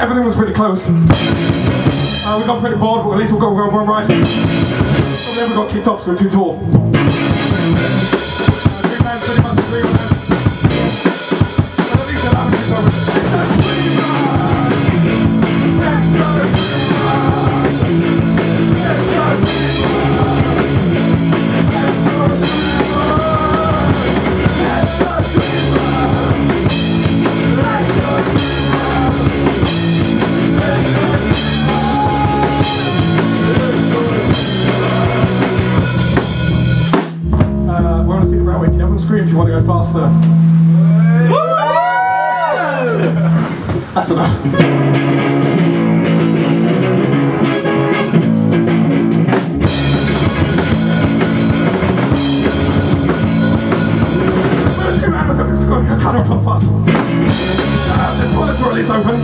everything was pretty close. Uh, we got pretty bored, but at least we got one, right. But then we got kicked off because we were too tall. Uh, Uh, a secret railway. Can everyone scream if you want to go faster? That's enough. Uh, the open.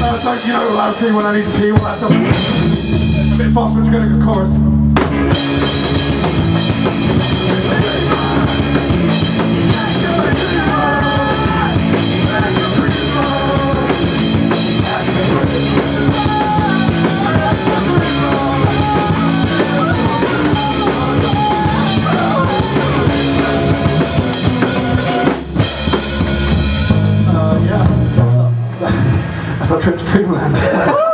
Uh, you know, allow pee when I need to pee, all that. A bit faster, we're going to go chorus. Uh, that's our trip to Dreamland.